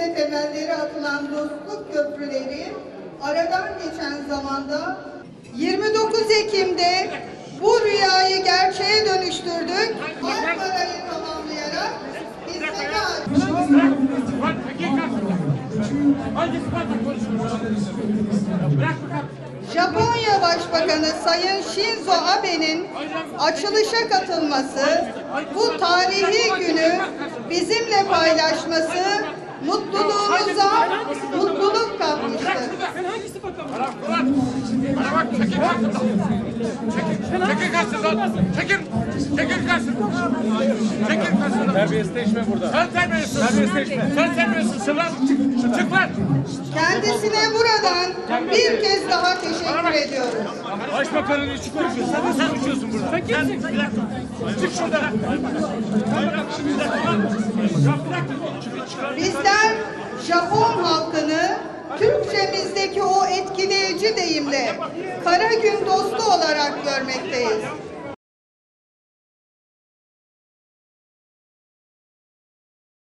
üzerinde temelleri atılan dostluk köprüleri aradan geçen zamanda 29 Ekim'de bu rüyayı gerçeğe dönüştürdük. Ankara'yı tamamlayarak hizmete. Japonya Başbakanı Sayın Shinzo Abe'nin açılışa katılması, bu tarihi günü bizimle paylaşması mutluluğumuza mutluluk katmıştır. Bırak, bırak. Bana bak. Terbiyesizleşme burada. Sen terbiyesizsin. Serbestleşme. Sen terbiyesizsin lan. Çık, lan. Kendisine buradan bir kez daha teşekkür ediyoruz. Başbakanın içi konuşuyor. Sen nasıl konuşuyorsun burada? Sen kimsin? Çık şuradan. Bir Japon halkını Türkçemizdeki o etkileyici deyimle kara gün dostu görmekteyiz.